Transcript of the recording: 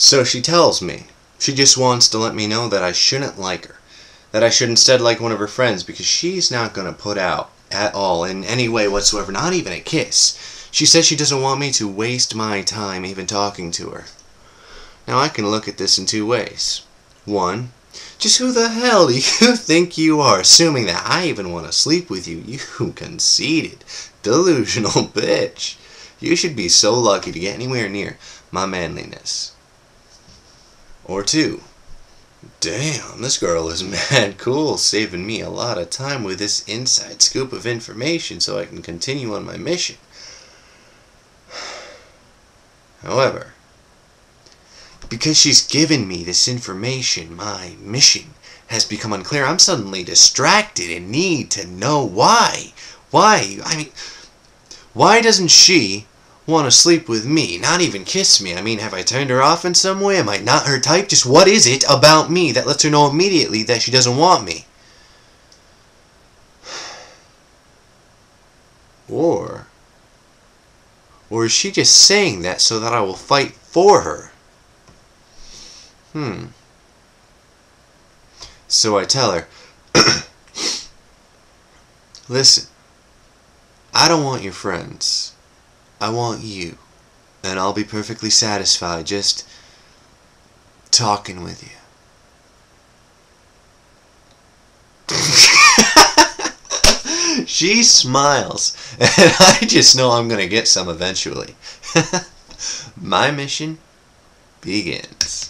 So she tells me. She just wants to let me know that I shouldn't like her. That I should instead like one of her friends because she's not going to put out at all in any way whatsoever, not even a kiss. She says she doesn't want me to waste my time even talking to her. Now I can look at this in two ways. One, just who the hell do you think you are, assuming that I even want to sleep with you? You conceited, delusional bitch. You should be so lucky to get anywhere near my manliness. Or two, damn, this girl is mad cool, saving me a lot of time with this inside scoop of information so I can continue on my mission. However, because she's given me this information, my mission has become unclear. I'm suddenly distracted and need to know why. Why? I mean, why doesn't she want to sleep with me? Not even kiss me. I mean, have I turned her off in some way? Am I not her type? Just what is it about me that lets her know immediately that she doesn't want me? Or, or is she just saying that so that I will fight for her? Hmm. So I tell her, Listen, I don't want your friends. I want you. And I'll be perfectly satisfied just talking with you. she smiles, and I just know I'm going to get some eventually. My mission begins.